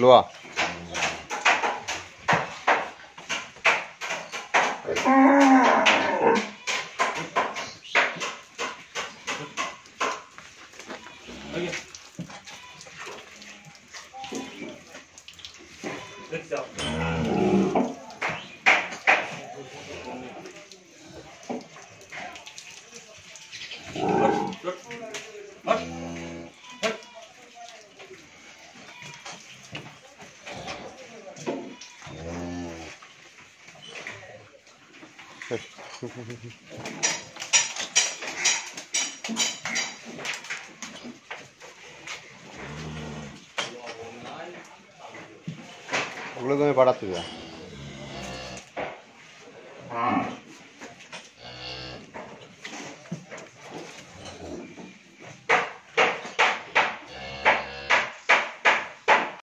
撸。Let's go. 录。ওগুলো তুমি পাঠাতে যা